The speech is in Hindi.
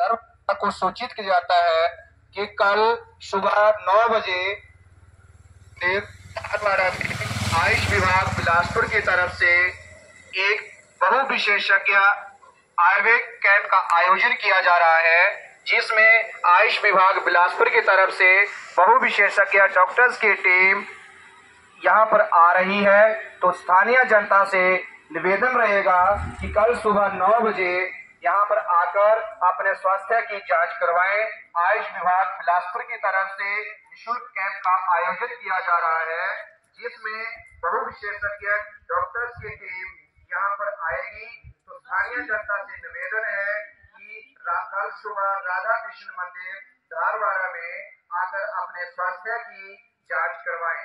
सर्व को सूचित किया जाता है कि कल सुबह नौ बजे आयुष विभाग बिलासपुर की तरफ़ से एक बहु विशेषज्ञ आयुर्वेद कैंप का आयोजन किया जा रहा है, जिसमें आयुष विभाग बिलासपुर की तरफ़ से बहु विशेषज्ञ डॉक्टर्स की टीम यहाँ पर आ रही है। तो स्थानीय जनता से निवेदन रहेगा कि कल सुबह नौ बजे यहाँ पर आकर अपने स्वास्थ्य की जाँच करवाएँ। आयुष विभाग बिलासपुर की तरफ़ से निःशुल्क कैंप का आयोजन किया जा रहा है, जिसमें बहु विशेषज्ञ डॉक्टर्स की टीम यहाँ पर आएगी। तो स्थानीय जनता से निवेदन है कि कल सुबह राधा कृष्ण मंदिर, धारवाड़ा में आकर अपने स्वास्थ्य की जाँच करवाएँ।